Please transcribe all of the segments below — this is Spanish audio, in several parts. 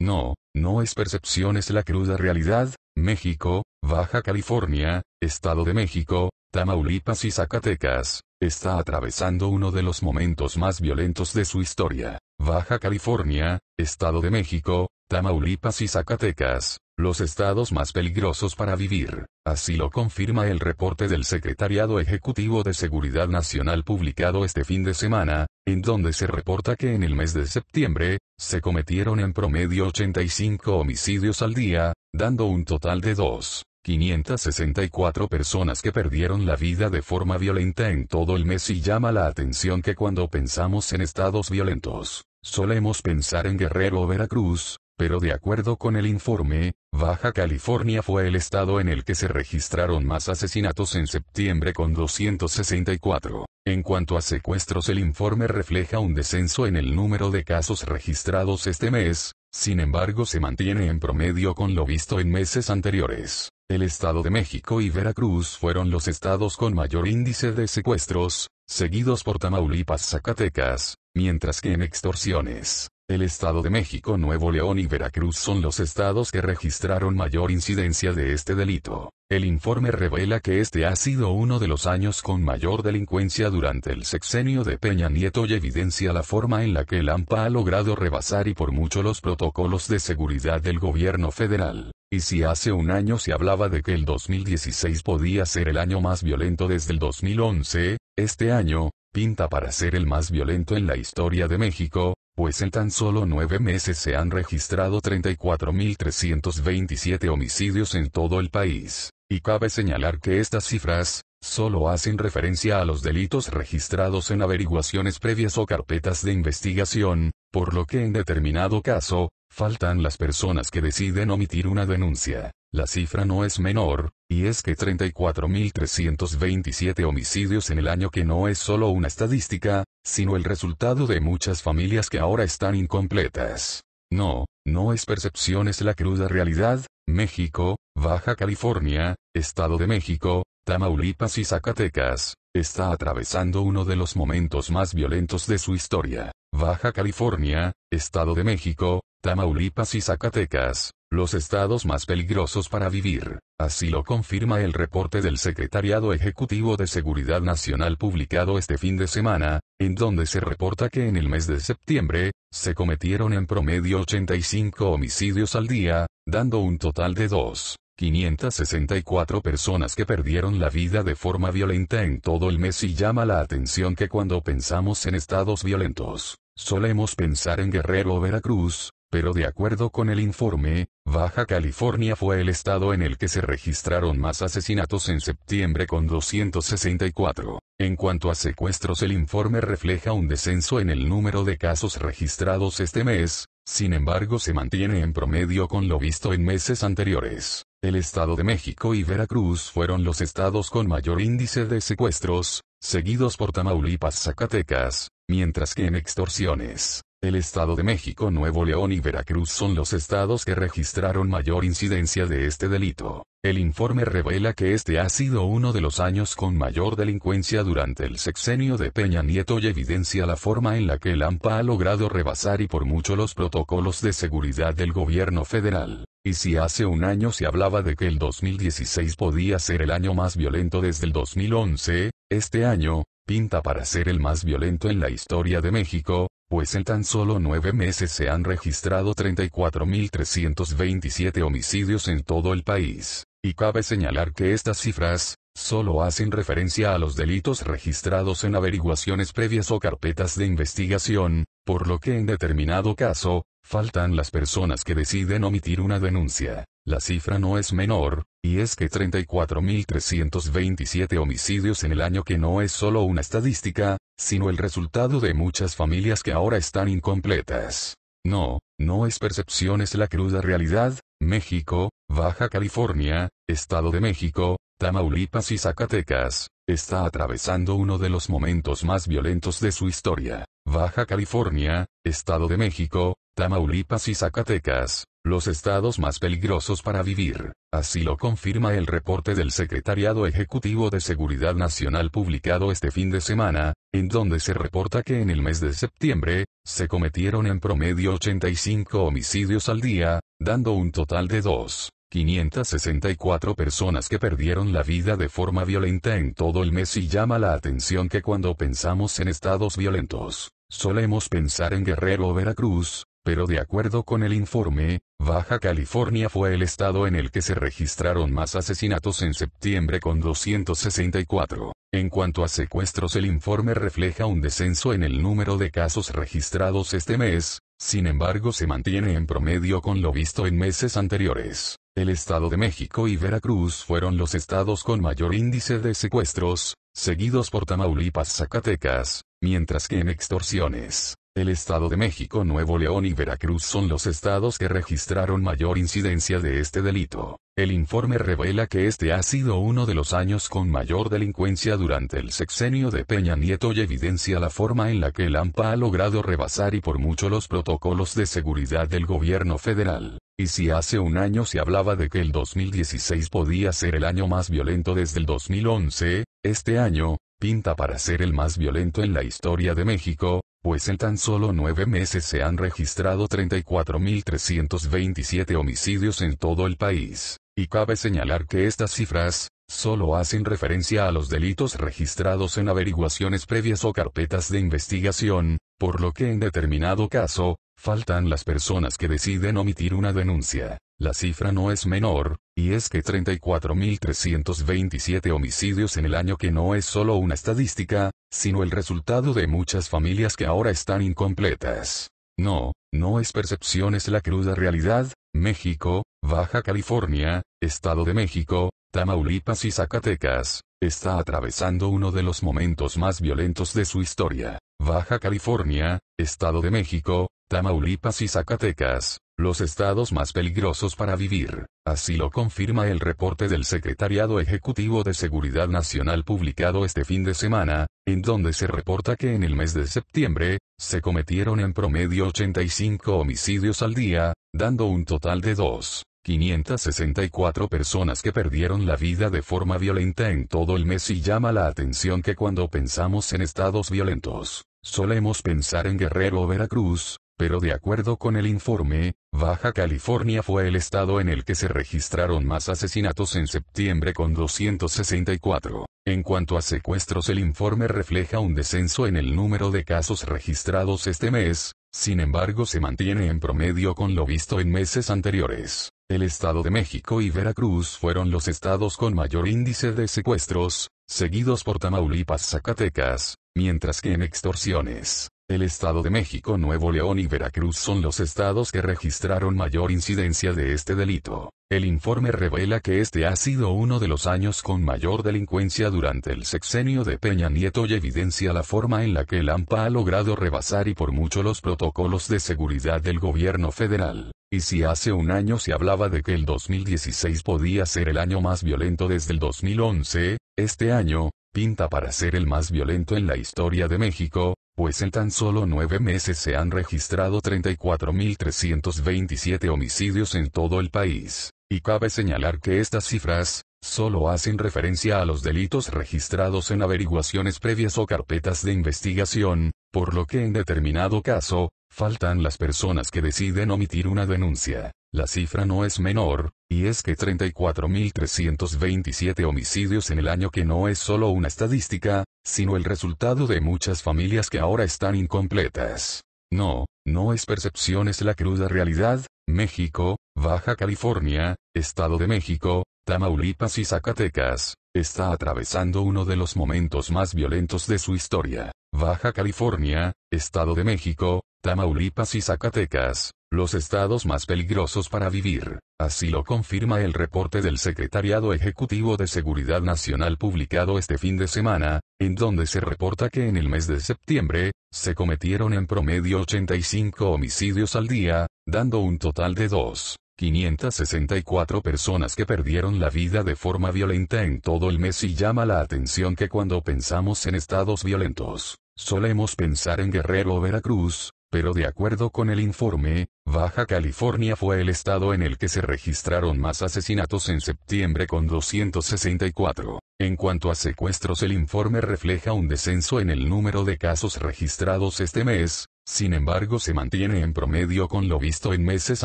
No, no es percepción es la cruda realidad, México, Baja California, Estado de México, Tamaulipas y Zacatecas, está atravesando uno de los momentos más violentos de su historia. Baja California, Estado de México, Tamaulipas y Zacatecas, los estados más peligrosos para vivir. Así lo confirma el reporte del Secretariado Ejecutivo de Seguridad Nacional publicado este fin de semana, en donde se reporta que en el mes de septiembre, se cometieron en promedio 85 homicidios al día, dando un total de 2. 564 personas que perdieron la vida de forma violenta en todo el mes y llama la atención que cuando pensamos en estados violentos, solemos pensar en Guerrero o Veracruz, pero de acuerdo con el informe, Baja California fue el estado en el que se registraron más asesinatos en septiembre con 264. En cuanto a secuestros el informe refleja un descenso en el número de casos registrados este mes, sin embargo se mantiene en promedio con lo visto en meses anteriores. El Estado de México y Veracruz fueron los estados con mayor índice de secuestros, seguidos por Tamaulipas Zacatecas, mientras que en extorsiones, el Estado de México, Nuevo León y Veracruz son los estados que registraron mayor incidencia de este delito. El informe revela que este ha sido uno de los años con mayor delincuencia durante el sexenio de Peña Nieto y evidencia la forma en la que el AMPA ha logrado rebasar y por mucho los protocolos de seguridad del gobierno federal. Y si hace un año se hablaba de que el 2016 podía ser el año más violento desde el 2011, este año, pinta para ser el más violento en la historia de México, pues en tan solo nueve meses se han registrado 34.327 homicidios en todo el país. Y cabe señalar que estas cifras, solo hacen referencia a los delitos registrados en averiguaciones previas o carpetas de investigación, por lo que en determinado caso, faltan las personas que deciden omitir una denuncia. La cifra no es menor, y es que 34.327 homicidios en el año que no es solo una estadística, sino el resultado de muchas familias que ahora están incompletas. No, no es percepción es la cruda realidad, México, Baja California, Estado de México, Tamaulipas y Zacatecas, está atravesando uno de los momentos más violentos de su historia. Baja California, Estado de México, Tamaulipas y Zacatecas, los estados más peligrosos para vivir. Así lo confirma el reporte del Secretariado Ejecutivo de Seguridad Nacional publicado este fin de semana, en donde se reporta que en el mes de septiembre, se cometieron en promedio 85 homicidios al día, dando un total de 2. 564 personas que perdieron la vida de forma violenta en todo el mes y llama la atención que cuando pensamos en estados violentos, solemos pensar en Guerrero o Veracruz, pero de acuerdo con el informe, Baja California fue el estado en el que se registraron más asesinatos en septiembre con 264. En cuanto a secuestros el informe refleja un descenso en el número de casos registrados este mes, sin embargo se mantiene en promedio con lo visto en meses anteriores. El Estado de México y Veracruz fueron los estados con mayor índice de secuestros, seguidos por Tamaulipas Zacatecas, mientras que en extorsiones, el Estado de México, Nuevo León y Veracruz son los estados que registraron mayor incidencia de este delito. El informe revela que este ha sido uno de los años con mayor delincuencia durante el sexenio de Peña Nieto y evidencia la forma en la que el AMPA ha logrado rebasar y por mucho los protocolos de seguridad del gobierno federal. Y si hace un año se hablaba de que el 2016 podía ser el año más violento desde el 2011, este año, pinta para ser el más violento en la historia de México, pues en tan solo nueve meses se han registrado 34.327 homicidios en todo el país. Y cabe señalar que estas cifras, solo hacen referencia a los delitos registrados en averiguaciones previas o carpetas de investigación, por lo que en determinado caso, faltan las personas que deciden omitir una denuncia. La cifra no es menor, y es que 34.327 homicidios en el año que no es solo una estadística, sino el resultado de muchas familias que ahora están incompletas. No, no es percepción es la cruda realidad, México, Baja California, Estado de México, Tamaulipas y Zacatecas, está atravesando uno de los momentos más violentos de su historia. Baja California, Estado de México, Tamaulipas y Zacatecas, los estados más peligrosos para vivir. Así lo confirma el reporte del Secretariado Ejecutivo de Seguridad Nacional publicado este fin de semana, en donde se reporta que en el mes de septiembre, se cometieron en promedio 85 homicidios al día, dando un total de 2. 564 personas que perdieron la vida de forma violenta en todo el mes y llama la atención que cuando pensamos en estados violentos, solemos pensar en Guerrero o Veracruz, pero de acuerdo con el informe, Baja California fue el estado en el que se registraron más asesinatos en septiembre con 264. En cuanto a secuestros el informe refleja un descenso en el número de casos registrados este mes, sin embargo se mantiene en promedio con lo visto en meses anteriores. El Estado de México y Veracruz fueron los estados con mayor índice de secuestros, seguidos por Tamaulipas Zacatecas, mientras que en extorsiones, el Estado de México, Nuevo León y Veracruz son los estados que registraron mayor incidencia de este delito. El informe revela que este ha sido uno de los años con mayor delincuencia durante el sexenio de Peña Nieto y evidencia la forma en la que el AMPA ha logrado rebasar y por mucho los protocolos de seguridad del gobierno federal. Y si hace un año se hablaba de que el 2016 podía ser el año más violento desde el 2011, este año, pinta para ser el más violento en la historia de México, pues en tan solo nueve meses se han registrado 34.327 homicidios en todo el país, y cabe señalar que estas cifras, solo hacen referencia a los delitos registrados en averiguaciones previas o carpetas de investigación, por lo que en determinado caso, faltan las personas que deciden omitir una denuncia. La cifra no es menor, y es que 34.327 homicidios en el año que no es solo una estadística, sino el resultado de muchas familias que ahora están incompletas. No, no es percepción, es la cruda realidad, México, Baja California, Estado de México, Tamaulipas y Zacatecas, está atravesando uno de los momentos más violentos de su historia. Baja California, Estado de México, Tamaulipas y Zacatecas, los estados más peligrosos para vivir. Así lo confirma el reporte del Secretariado Ejecutivo de Seguridad Nacional publicado este fin de semana, en donde se reporta que en el mes de septiembre, se cometieron en promedio 85 homicidios al día, dando un total de 2. 564 personas que perdieron la vida de forma violenta en todo el mes y llama la atención que cuando pensamos en estados violentos, solemos pensar en Guerrero o Veracruz, pero de acuerdo con el informe, Baja California fue el estado en el que se registraron más asesinatos en septiembre con 264. En cuanto a secuestros el informe refleja un descenso en el número de casos registrados este mes, sin embargo se mantiene en promedio con lo visto en meses anteriores. El Estado de México y Veracruz fueron los estados con mayor índice de secuestros, seguidos por Tamaulipas Zacatecas, mientras que en extorsiones, el Estado de México, Nuevo León y Veracruz son los estados que registraron mayor incidencia de este delito. El informe revela que este ha sido uno de los años con mayor delincuencia durante el sexenio de Peña Nieto y evidencia la forma en la que el AMPA ha logrado rebasar y por mucho los protocolos de seguridad del gobierno federal. Y si hace un año se hablaba de que el 2016 podía ser el año más violento desde el 2011, este año, pinta para ser el más violento en la historia de México, pues en tan solo nueve meses se han registrado 34.327 homicidios en todo el país. Y cabe señalar que estas cifras, solo hacen referencia a los delitos registrados en averiguaciones previas o carpetas de investigación, por lo que en determinado caso, faltan las personas que deciden omitir una denuncia. La cifra no es menor, y es que 34.327 homicidios en el año que no es solo una estadística, sino el resultado de muchas familias que ahora están incompletas. No, no es percepción, es la cruda realidad, México, Baja California, Estado de México, Tamaulipas y Zacatecas, está atravesando uno de los momentos más violentos de su historia. Baja California, Estado de México, Tamaulipas y Zacatecas, los estados más peligrosos para vivir. Así lo confirma el reporte del Secretariado Ejecutivo de Seguridad Nacional publicado este fin de semana, en donde se reporta que en el mes de septiembre, se cometieron en promedio 85 homicidios al día, dando un total de 2. 564 personas que perdieron la vida de forma violenta en todo el mes y llama la atención que cuando pensamos en estados violentos, solemos pensar en Guerrero o Veracruz, pero de acuerdo con el informe, Baja California fue el estado en el que se registraron más asesinatos en septiembre con 264. En cuanto a secuestros el informe refleja un descenso en el número de casos registrados este mes, sin embargo se mantiene en promedio con lo visto en meses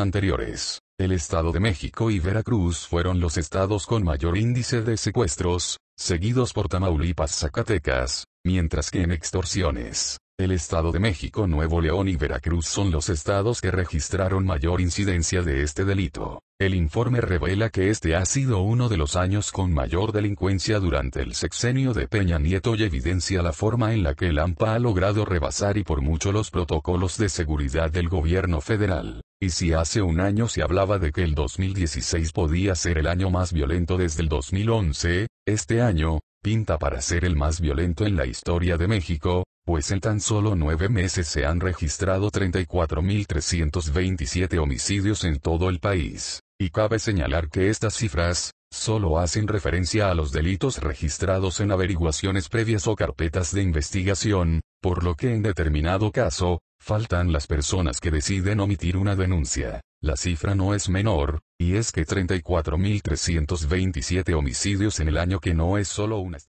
anteriores. El Estado de México y Veracruz fueron los estados con mayor índice de secuestros, seguidos por Tamaulipas Zacatecas, mientras que en extorsiones, el Estado de México, Nuevo León y Veracruz son los estados que registraron mayor incidencia de este delito. El informe revela que este ha sido uno de los años con mayor delincuencia durante el sexenio de Peña Nieto y evidencia la forma en la que el AMPA ha logrado rebasar y por mucho los protocolos de seguridad del gobierno federal. Y si hace un año se hablaba de que el 2016 podía ser el año más violento desde el 2011, este año, pinta para ser el más violento en la historia de México, pues en tan solo nueve meses se han registrado 34.327 homicidios en todo el país. Y cabe señalar que estas cifras, solo hacen referencia a los delitos registrados en averiguaciones previas o carpetas de investigación, por lo que en determinado caso, faltan las personas que deciden omitir una denuncia. La cifra no es menor, y es que 34.327 homicidios en el año que no es solo una